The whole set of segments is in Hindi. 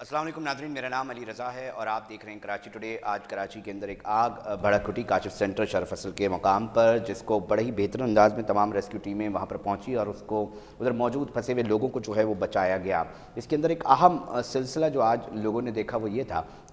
असलम नादरीन मेरा नाम अली रज़ा है और आप देख रहे हैं कराची टुडे। आज कराची के अंदर एक आग भड़क उठी काशिफ सेंटर शरफ असल के मकाम पर, जिसको बड़े ही बेहतर अंदाज में तमाम रेस्क्यू टीमें वहाँ पर पहुँची और उसको उधर मौजूद फंसे हुए लोगों को जो है वो बचाया गया। इसके अंदर एक अहम सिलसिला जो आज लोगों ने देखा वो ये था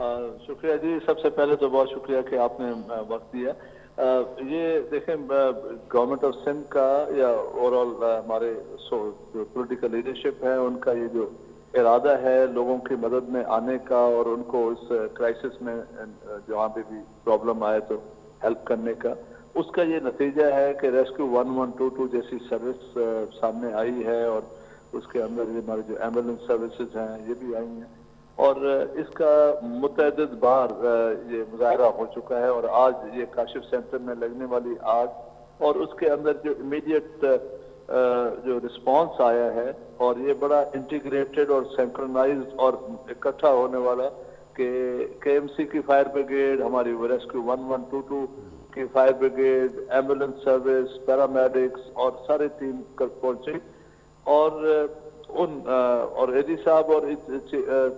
सबसे पहले तो बहुत शुक्रिया कि आपने वक्त दिया। ये देखें गवर्नमेंट ऑफ़ सिंध का या ओवरऑल हमारे जो पॉलिटिकल लीडरशिप है, उनका ये जो इरादा है लोगों की मदद में आने का और उनको इस क्राइसिस में जहाँ पे भी प्रॉब्लम आए तो हेल्प करने का। उसका ये नतीजा है कि rescue one one two two जैसी सर्विस सामने आई है और उसके अंदर हमारी जो एंबुलेंस सर्विसेज़ हैं, ये भी आई हैं। और इसका मुतद बार ये मुजाहरा हो चुका है और आज ये काशिफ सेंटर में लगने वाली आग और उसके अंदर जो इमीडिएट जो रिस्पांस आया है और ये बड़ा इंटीग्रेटेड और सेंक्रनाइज और इकट्ठा होने वाला कि केएमसी की फायर ब्रिगेड हमारी rescue one one two two की fire brigade ambulance service paramedics और सारे टीम कर पहुँचे और उन और एडी साहब और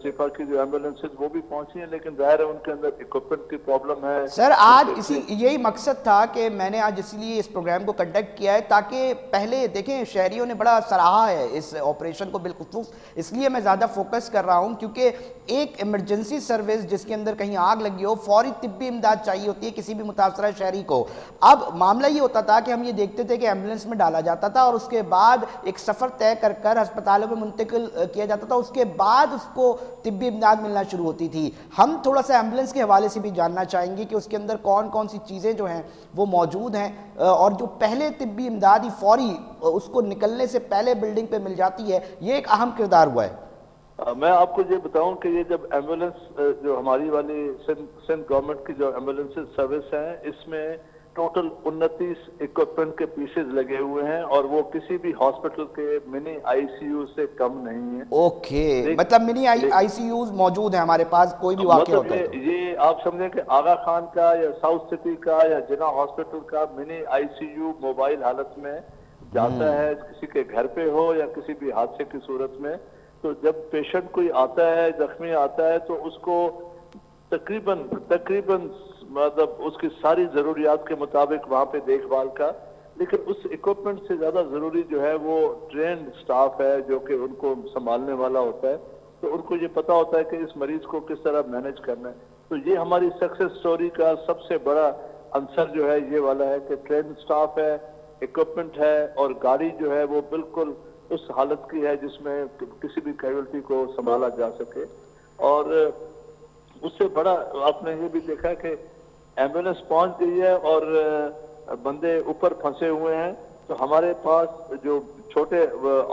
चिफा की जो एम्बुलेंसेज वो भी पहुँची हैं लेकिन ज़ाहिर है उनके अंदर इक्विपमेंट की प्रॉब्लम है। सर आज इसी यही मकसद था कि मैंने आज इसीलिए इस प्रोग्राम को कंडक्ट किया है ताकि पहले देखें शहरियों ने बड़ा सराहा है इस ऑपरेशन को बिलखसूस इसलिए मैं ज़्यादा फोकस कर रहा हूँ क्योंकि एक इमरजेंसी सर्विस जिसके अंदर कहीं आग लगी हो फौरी तिब्बी इमदाद चाहिए होती है किसी भी मुतासर शहरी को। अब मामला ये होता था कि हम ये देखते थे कि एंबुलेंस में डाला जाता था और उसके बाद एक सफ़र तय कर कर अस्पताल अस्पतालों में मुंतकिल किया जाता था, उसके बाद उसको तिब्बी इमदाद मिलना शुरू होती थी। हम थोड़ा सा एंबुलेंस के हवाले से भी जानना चाहेंगे कि उसके अंदर कौन कौन सी चीज़ें जो हैं, वो मौजूद हैं और जो पहले तिब्बी इमदाद फौरी उसको निकलने से पहले बिल्डिंग पर मिल जाती है, ये एक अहम किरदार हुआ है। मैं आपको ये बताऊँ कि ये जब एंबुलेंस जो हमारी वाली सिंध गवर्नमेंट की जो एंबुलेंस सर्विस है, इसमें टोटल उनतीस इक्विपमेंट के पीसेज लगे हुए हैं और वो किसी भी हॉस्पिटल के मिनी आईसीयू से कम नहीं है ओके मतलब मिनी आईसीयू मौजूद है हमारे पास कोई भी वाक्य मतलब होता है ये आप समझे कि आगा खान का या साउथ सिटी का या जिना हॉस्पिटल का मिनी आईसीयू मोबाइल हालत में जाता हम्म। है किसी के घर पे हो या किसी भी हादसे की सूरत में तो जब पेशेंट कोई आता है जख्मी आता है तो उसको तकरीबन तकरीबन मतलब उसकी सारी जरूरियात के मुताबिक वहाँ पे देखभाल का, लेकिन उस इक्विपमेंट से ज़्यादा ज़रूरी जो है वो ट्रेन स्टाफ है, जो कि उनको संभालने वाला होता है। तो उनको ये पता होता है कि इस मरीज़ को किस तरह मैनेज करना है। तो ये हमारी सक्सेस स्टोरी का सबसे बड़ा आंसर जो है ये वाला है कि ट्रेन स्टाफ है इक्विपमेंट है, और गाड़ी जो है वो बिल्कुल उस हालत की है जिसमें किसी भी कैजुअलिटी को संभाला जा सके। और उससे बड़ा आपने ये भी देखा कि एंबुलेंस पहुँच गई है और बंदे ऊपर फंसे हुए हैं। तो हमारे पास जो छोटे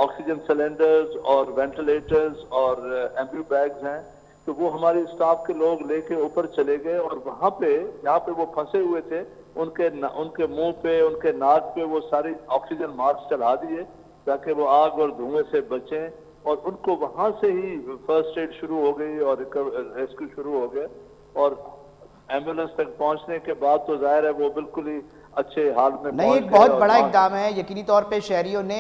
ऑक्सीजन सिलेंडर्स और वेंटिलेटर्स और एम्ब्यू बैग्स हैं तो वो हमारे स्टाफ के लोग लेके ऊपर चले गए और वहाँ पे जहाँ पे वो फंसे हुए थे। उनके न, उनके मुँह पे उनके नाक पे वो सारी ऑक्सीजन मास्क चला दिए ताकि वो आग और धुएँ से बचें और उनको वहाँ से ही फ़र्स्ट एड शुरू हो गई और रेस्क्यू शुरू हो गए और एंबुलेंस तक पहुँचने के बाद तो ज़ाहिर है वो बिल्कुल ही अच्छे हाल में नहीं एक बहुत बड़ा इकदाम है यकीनी तौर पे शहरियों ने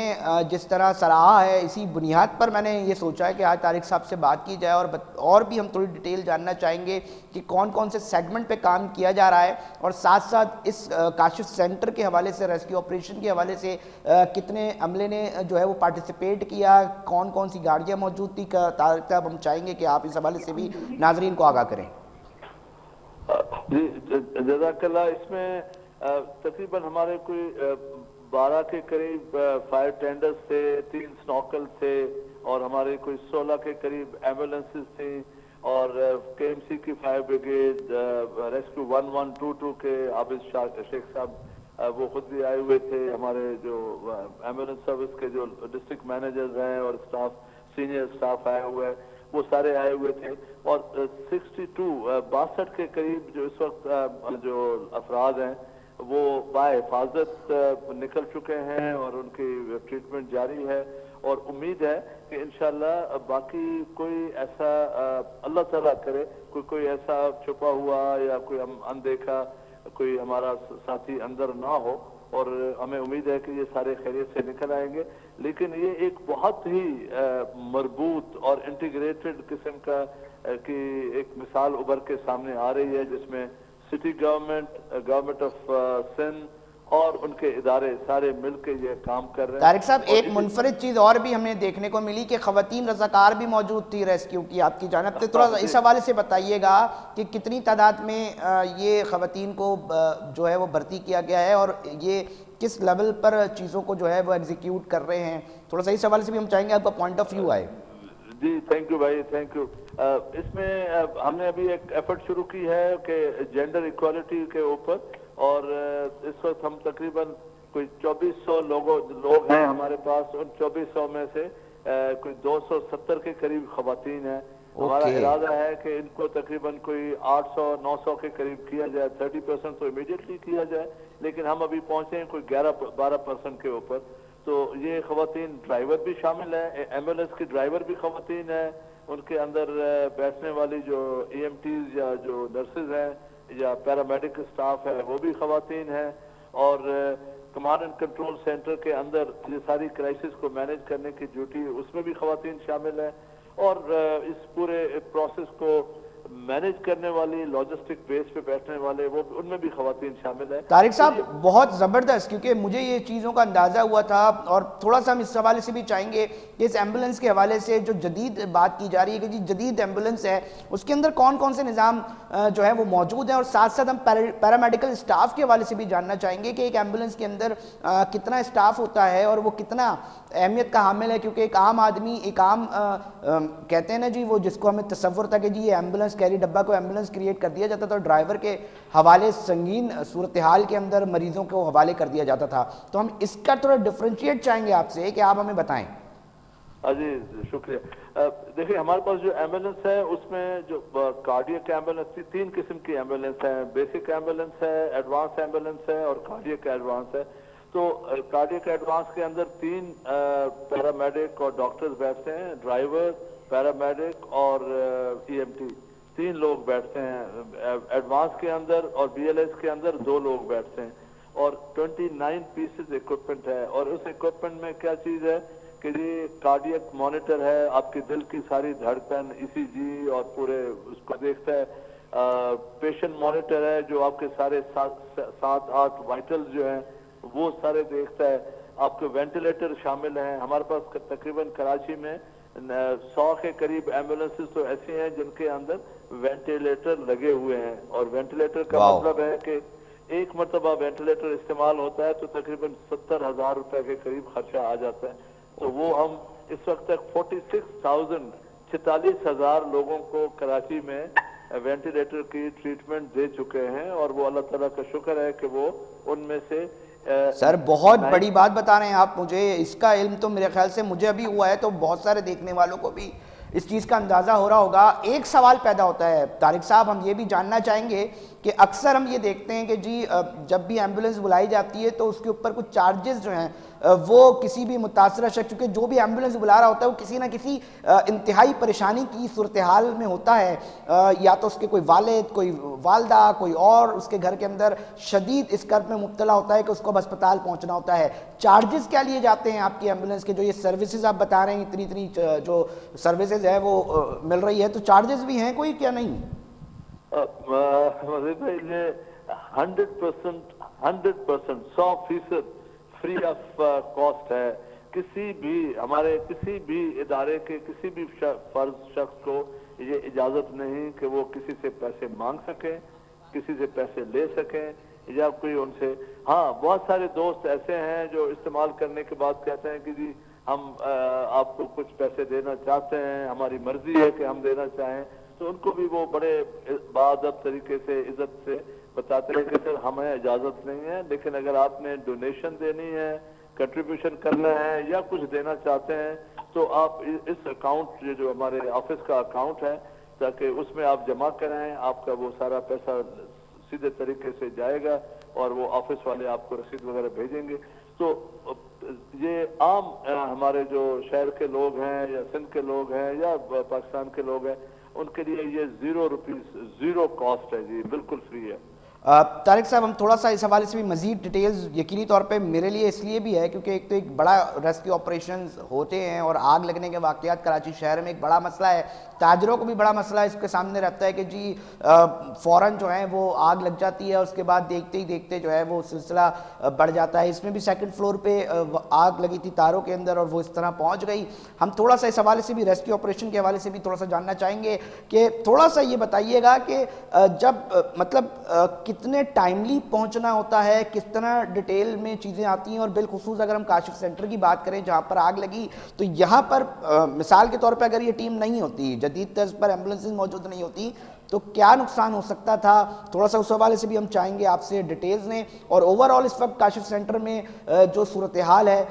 जिस तरह सराहा है इसी बुनियाद पर मैंने ये सोचा है कि आज तारिक साहब से बात की जाए और और भी हम थोड़ी डिटेल जानना चाहेंगे कि कौन कौन से सेगमेंट पे काम किया जा रहा है और साथ साथ इस काशिफ सेंटर के हवाले से रेस्क्यू ऑपरेशन के हवाले से कितने अमले ने जो है वो पार्टिसिपेट किया कौन कौन सी गाड़ियाँ मौजूद थी तारिक साहब हम चाहेंगे कि आप इस हवाले से भी नाजरीन को आगाह करें। जी जजाकल्ला इसमें तकरीबन हमारे कोई बारह के करीब फायर टेंडर्स थे, तीन स्नॉकल थे, और हमारे कोई सोलह के करीब एम्बुलेंसेस थी, और केएमसी की fire brigade rescue one one two two के आबिद शेख साहब वो खुद भी आए हुए थे, हमारे जो एंबुलेंस सर्विस के जो डिस्ट्रिक्ट मैनेजर्स हैं, और स्टाफ सीनियर स्टाफ आए हुए हैं। वो सारे आए हुए थे। और 62 बासठ के करीब जो इस वक्त जो अफराद हैं, वो बाहिफाजत निकल चुके हैं और उनकी ट्रीटमेंट जारी है। और उम्मीद है कि इनशाला बाकी कोई ऐसा अल्लाह ताला करे, कोई कोई ऐसा छुपा हुआ या कोई हम, अनदेखा, कोई हमारा साथी अंदर ना हो। और हमें उम्मीद है कि ये सारे खैरियत से निकल आएँगे। लेकिन ये एक बहुत ही मरबूत और इंटीग्रेटेड किस्म का की एक मिसाल उभर के सामने आ रही है, जिसमें city government government of Sindh और उनके इदारे सारे मिलकर ये काम कर रहे हैं। तारिक साहब एक मुनफरद चीज़ और भी हमें देखने को मिली कि खवतिन रजाकार भी मौजूद थी रेस्क्यू की आपकी जानब से। थोड़ा इस हवाले से बताइएगा कि कितनी तादाद में ये खवतिन को जो है वो भर्ती किया गया है और ये किस लेवल पर चीज़ों को जो है वो एग्जीक्यूट कर रहे हैं। थोड़ा सा इस हवाले से भी हम चाहेंगे आपका पॉइंट ऑफ़ व्यू आए। जी थैंक यू भाई थैंक यू इसमें हमने अभी एक एफर्ट शुरू की है कि जेंडर इक्वालिटी के ऊपर। और इस वक्त हम तकरीबन कोई 2400 लोगों लोग हैं हमारे पास उन 2400 में से कोई 270 के करीब खातन हैं। हमारा इरादा है कि इनको तकरीबन कोई 800 900 के करीब किया जाए 30 परसेंट तो इमीडिएटली किया जाए लेकिन हम अभी पहुँचे हैं कोई 11 12 परसेंट के ऊपर। तो ये खातन ड्राइवर भी शामिल है एंबुलेंस की ड्राइवर भी खातन है उनके अंदर बैठने वाली जो ई e या जो नर्सेज हैं या पैरामेडिक स्टाफ है, वो भी खातन है और कमांड एंड कंट्रोल सेंटर के अंदर ये सारी क्राइसिस को मैनेज करने की ड्यूटी उसमें भी खातन शामिल है और इस पूरे प्रोसेस को मैनेज करने वाली लॉजिस्टिक बेस पे बैठने वाले वो उनमें भी खातन शामिल है। तारिक साहब तो बहुत ज़बरदस्त क्योंकि मुझे ये चीज़ों का अंदाज़ा हुआ था और थोड़ा सा हम इस हवाले से भी चाहेंगे कि इस एंबुलेंस के हवाले से जो जदीद बात की जा रही है कि जी जदीद एंबुलेंस है उसके अंदर कौन कौन से निज़ाम जो है वो मौजूद हैं और साथ साथ हम पैरामेडिकल स्टाफ के हवाले से भी जानना चाहेंगे कि एक एंबुलेंस के अंदर कितना स्टाफ होता है और वो कितना अहमियत का हामिल है क्योंकि एक आम आदमी एक आम कहते हैं ना जी वो जिसको हमें तस्वुर था कि जी ये एंबुलेंस कैरी डब्बा को एंबुलेंस क्रिएट कर दिया जाता था ड्राइवर के हवाले संगीन सूरत हाल के अंदर मरीजों को हवाले कर दिया जाता था। तो हम इसका थोड़ा डिफ्रेंशिएट चाहेंगे आपसे, कि आप हमें बताएँ। जी शुक्रिया। देखिए, हमारे पास जो एंबुलेंस है, उसमें जो कार्डियक एंबुलेंस थी, तीन किस्म की एंबुलेंस है। बेसिक एंबुलेंस है एडवांस एंबुलेंस है और कार्डियक एडवांस है। तो कार्डियक एडवांस के अंदर तीन पैरामेडिक और डॉक्टर्स बैठते हैं ड्राइवर पैरामेडिक और ईएमटी तीन लोग बैठते हैं एडवांस के अंदर और बीएलएस के अंदर दो लोग बैठते हैं। और 29 पीसेस इक्विपमेंट है। और उस इक्विपमेंट में क्या चीज़ है कि जी कार्डियक मॉनिटर है, आपके दिल की सारी धड़कन ईसीजी और पूरे उसको देखता है। पेशेंट मॉनिटर है जो आपके सारे सात आठ वाइटल जो हैं, वो सारे देखता है। आपके वेंटिलेटर शामिल हैं। हमारे पास तकरीबन कराची में सौ के करीब एम्बुलेंसेस तो ऐसे हैं जिनके अंदर वेंटिलेटर लगे हुए हैं और वेंटिलेटर का मतलब है कि एक मरतबा वेंटिलेटर इस्तेमाल होता है तो तकरीबन सत्तर हज़ार रुपए के करीब खर्चा आ जाता है। तो वो हम इस वक्त तक फोर्टी सिक्स थाउज़ेंड छितालीस हज़ार लोगों को कराची में वेंटिलेटर की ट्रीटमेंट दे चुके हैं और वो अल्लाह तला का शुक्र है कि वो उनमें से सर बहुत बड़ी बात बता रहे हैं आप मुझे। इसका इल्म तो मेरे ख्याल से मुझे अभी हुआ है तो बहुत सारे देखने वालों को भी इस चीज़ का अंदाज़ा हो रहा होगा। एक सवाल पैदा होता है। तारिक साहब, हम ये भी जानना चाहेंगे कि अक्सर हम ये देखते हैं कि जी जब भी एंबुलेंस बुलाई जाती है तो उसके ऊपर कुछ चार्जेस जो हैं वो किसी भी मुतासर शख्स, क्योंकि जो भी एंबुलेंस बुला रहा होता है, वो किसी ना किसी इंतहाई परेशानी की सूरत हाल में होता है। या तो उसके कोई वालिद, कोई वालदा, कोई और उसके घर के अंदर शदीद इस कर्ब में मुबतला होता है कि उसको अब अस्पताल पहुँचना होता है। चार्जेस क्या लिए जाते हैं आपकी एंबुलेंस के? जो ये सर्विसेज़ आप बता रहे हैं इतनी इतनी जो सर्विसेज़ है, वो मिल रही है तो चार्जेस भी हैं कोई क्या नहीं? हंड्रेड परसेंट हंड्रेड परसेंट सौ फ़ीसद फ्री ऑफ़ कॉस्ट है। किसी भी हमारे किसी भी इदारे के किसी भी फ़र्ज़ शख्स को ये इजाज़त नहीं कि वो किसी से पैसे मांग सके किसी से पैसे ले सके या कोई उनसे। हाँ बहुत सारे दोस्त ऐसे हैं जो इस्तेमाल करने के बाद कहते हैं कि जी हम आ, आपको कुछ पैसे देना चाहते हैं हमारी मर्ज़ी है कि हम देना चाहें। तो उनको भी वो बड़े बादब तरीके से, इज़्ज़त से बताते हैं कि सर हमें इजाज़त नहीं है। लेकिन अगर आपने डोनेशन देनी है कंट्रीब्यूशन करना है, या कुछ देना चाहते हैं तो आप इस अकाउंट जो हमारे ऑफ़िस का अकाउंट है, ताकि उसमें आप जमा कराएँ, आपका वो सारा पैसा सीधे तरीके से जाएगा और वो ऑफ़िस वाले आपको रसीद वगैरह भेजेंगे। तो ये आम हमारे जो शहर के लोग हैं, या सिंध के लोग हैं, या पाकिस्तान के लोग हैं उनके लिए ये ज़ीरो रुपीज़ ज़ीरो कॉस्ट है जी बिल्कुल फ्री है। तारिक साहब, हम थोड़ा सा इस हवाले से भी मजीद डिटेल्स यकीनी तौर पे मेरे लिए इसलिए भी है क्योंकि एक तो एक बड़ा रेस्क्यू ऑपरेशन होते हैं और आग लगने के वाकयात कराची शहर में एक बड़ा मसला है। ताजरों को भी बड़ा मसला इसके सामने रहता है कि जी फ़ौरन जो है वो आग लग जाती है उसके बाद देखते ही देखते जो है वो सिलसिला बढ़ जाता है। इसमें भी सेकेंड फ्लोर पर आग लगी थी तारों के अंदर और वो इस तरह पहुँच गई। हम थोड़ा सा इस हवाले से भी रेस्क्यू ऑपरेशन के हवाले से भी थोड़ा सा जानना चाहेंगे कि थोड़ा सा ये बताइएगा कि जब मतलब कितने टाइमली पहुँचना होता है किस तरह डिटेल में चीज़ें आती हैं और बिलखसूस अगर हम काशिफ सेंटर की बात करें जहाँ पर आग लगी तो यहाँ पर आ, मिसाल के तौर पर अगर ये टीम नहीं होती जदीद तर्ज पर एंबुलेंस मौजूद नहीं होती तो क्या नुकसान हो सकता था? थोड़ा सा उस हवाले से भी हम चाहेंगे आपसे डिटेल्स ने और ओवरऑल इस वक्त काशिफ सेंटर में जो सूरत हाल है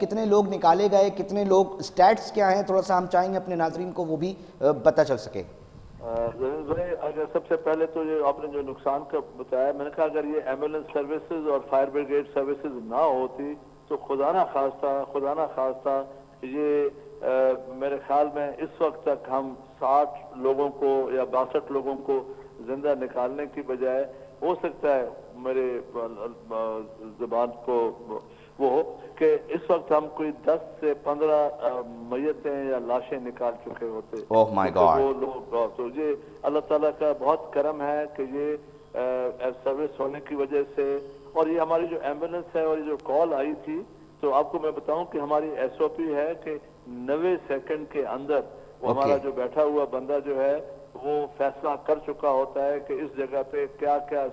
कितने लोग निकाले गए कितने लोग स्टैट्स क्या हैं थोड़ा सा हम चाहेंगे अपने नाजरीन को वो भी पता चल सके। अगर सबसे पहले तो ये आपने जो नुकसान का बताया मैंने कहा अगर ये एंबुलेंस सर्विसेज़ और फायर ब्रिगेड सर्विसेज़ ना होती तो खुदा ना खास्ता खुदा ना खास्ता ये आ, मेरे ख्याल में इस वक्त तक हम साठ लोगों को या बासठ लोगों को ज़िंदा निकालने की बजाय हो सकता है मेरे जबान को वो कि इस वक्त हम कोई 10 से 15 मैयतें या लाशें निकाल चुके होते oh my God. वो लोग तो ये अल्लाह ताला का बहुत करम है कि ये सर्विस होने की वजह से और ये हमारी जो एंबुलेंस है और ये जो कॉल आई थी तो आपको मैं बताऊँ कि हमारी एसओपी है कि नब्बे सेकंड के अंदर okay. हमारा जो बैठा हुआ बंदा जो है वो फैसला कर चुका होता है कि इस जगह पे क्या क्या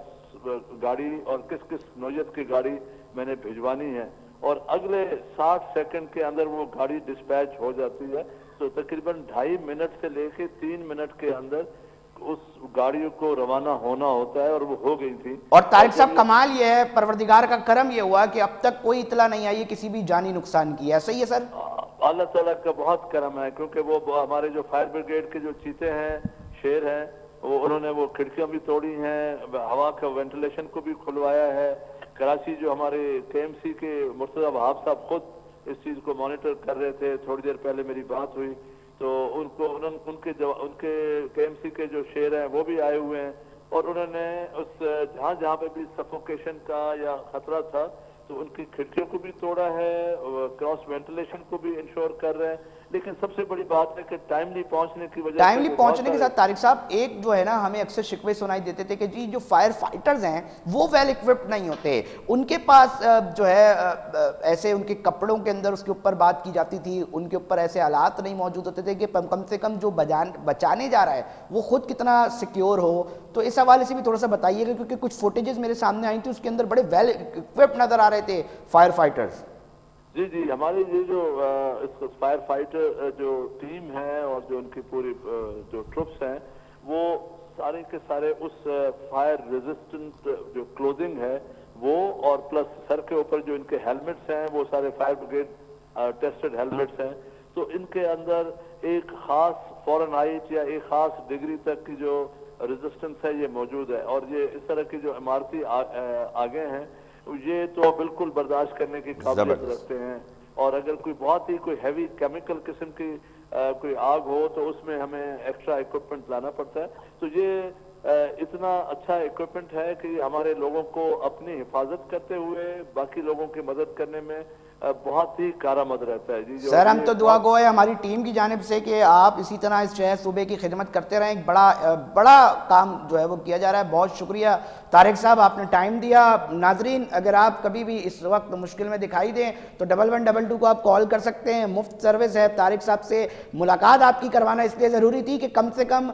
गाड़ी और किस किस नोयत की गाड़ी मैंने भिजवानी है और अगले 60 सेकंड के अंदर वो गाड़ी डिस्पैच हो जाती है। तो तकरीबन ढाई मिनट से लेके तीन मिनट के अंदर उस गाड़ियों को रवाना होना होता है और वो हो गई थी। और तारिक साहब कमाल ये है परवरदिगार का करम ये हुआ कि अब तक कोई इतला नहीं आई है किसी भी जानी नुकसान की है। सही है सर? अल्लाह ताला का बहुत करम है क्योंकि वो हमारे जो फायर ब्रिगेड के जो चीते हैं शेर हैं वो उन्होंने वो खिड़कियाँ भी तोड़ी हैं हवा का वेंटिलेशन को भी खुलवाया है कराची जो हमारे के के मुर्तजा वहाब साहब खुद इस चीज़ को मॉनिटर कर रहे थे थोड़ी देर पहले मेरी बात हुई तो उनको उन, उनके उनके के के जो शेर हैं वो भी आए हुए हैं और उन्होंने उस जहाँ जहाँ पे भी सफोकेशन का या खतरा था तो उनकी खिड़कियों को भी तोड़ा है क्रॉस वेंटिलेशन को भी इंश्योर कर रहे हैं लेकिन सबसे बड़ी बात है कि टाइमली पहुँचने की वजह टाइमली पहुँचने के साथ तारिक साहब एक जो है ना हमें अक्सर शिकवे सुनाई देते थे कि जी जो फायर फाइटर्स हैं वो वेल इक्विप्ड नहीं होते। उनके पास जो है ऐसे उनके कपड़ों के अंदर उसके ऊपर बात की जाती थी उनके ऊपर ऐसे हालात नहीं मौजूद होते थे कि कम से कम जो बजान बचाने जा रहा है वो खुद कितना सिक्योर हो। तो इस हवाले से भी थोड़ा सा बताइएगा क्योंकि कुछ फुटेजेस मेरे सामने आई थी उसके अंदर बड़े वेल इक्विप्ड नज़र आ रहे थे फायर फाइटर्स जी जी, हमारी ये जो फायर फाइटर जो टीम है और जो उनकी पूरी जो ट्रुप्स हैं, वो सारे के सारे उस फायर रेजिस्टेंट जो क्लोथिंग है, वो और प्लस सर के ऊपर जो इनके हेलमेट्स हैं, वो सारे फायर ब्रिगेड टेस्टेड हेलमेट्स हैं। तो इनके अंदर एक खास फॉरन हाइट या एक खास डिग्री तक की जो रेजिस्टेंस है, ये मौजूद है। और ये इस तरह की जो इमारती आगे हैं ये तो बिल्कुल बर्दाश्त करने की काबिलियत रखते हैं। और अगर कोई बहुत ही कोई हैवी केमिकल किस्म की आ, कोई आग हो तो उसमें हमें एक्स्ट्रा इक्विपमेंट लाना पड़ता है। तो ये आ, इतना अच्छा इक्विपमेंट है कि हमारे लोगों को अपनी हिफाजत करते हुए बाकी लोगों की मदद करने में बहुत ही कारामद रहता है। जी सर हम तो दुआ गो है हमारी टीम की जानब से कि आप इसी तरह इस शहर सूबे की खिदमत करते रहें। एक बड़ा बड़ा काम जो है वो किया जा रहा है। बहुत शुक्रिया। तारिक साहब आपने टाइम दिया। नाजरीन अगर आप कभी भी इस वक्त मुश्किल में दिखाई दें तो डबल वन डबल टू को आप कॉल कर सकते हैं। मुफ़्त सर्विस है। तारिक साहब से मुलाकात आपकी करवाना इसलिए ज़रूरी थी कि कम से कम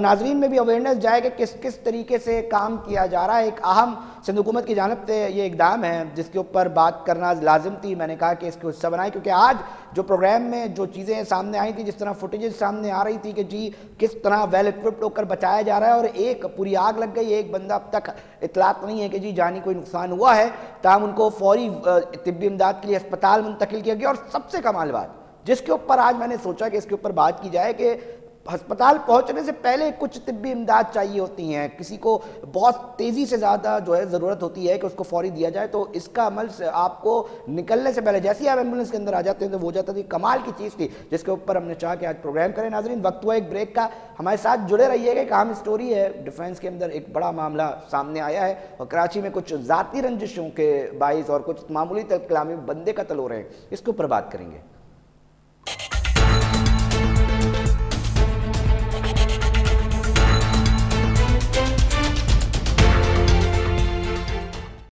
नाजरीन में भी अवेयरनेस जाए कि किस किस तरीके से काम किया जा रहा है। एक अहम सिंध हुकूमत की जानब से ये इकदाम है, जिसके ऊपर बात करना लाजिम थी। मैंने कहा कि इसको हिस्सा बनाए क्योंकि आज जो प्रोग्राम में जो चीज़ें सामने आई थी, जिस तरह फुटेजेस सामने आ रही थी कि जी किस तरह वेल इक्विप्ड होकर बचाया जा रहा है, और एक पूरी आग लग गई, एक बंदा अब तक इतलात नहीं है कि जी जानी कोई नुकसान हुआ है तब उनको फौरी तिब्बी इमदाद के लिए अस्पताल मुंतकिल किया गया। और सबसे कमाल बात, जिसके ऊपर आज मैंने सोचा कि इसके ऊपर बात की जाए कि अस्पताल पहुँचने से पहले कुछ तिब्बी इमदाद चाहिए होती हैं। किसी को बहुत तेज़ी से ज़्यादा जो है ज़रूरत होती है कि उसको फौरी दिया जाए तो इसका अमल आपको निकलने से पहले जैसे ही आप एंबुलेंस के अंदर आ जाते हैं तो वो जाता थी कमाल की चीज़ थी, जिसके ऊपर हमने चाह कि आज प्रोग्राम करें। नाजरीन, वक्त हुआ एक ब्रेक का। हमारे साथ जुड़े रहिएगा एक आम स्टोरी है। डिफेंस के अंदर एक बड़ा मामला सामने आया है और कराची में कुछ ज़ाती रंजिशों के बाइस और कुछ मामूली तक कलामी बंदे कत्ल हो रहे हैं। इसके ऊपर बात करेंगे।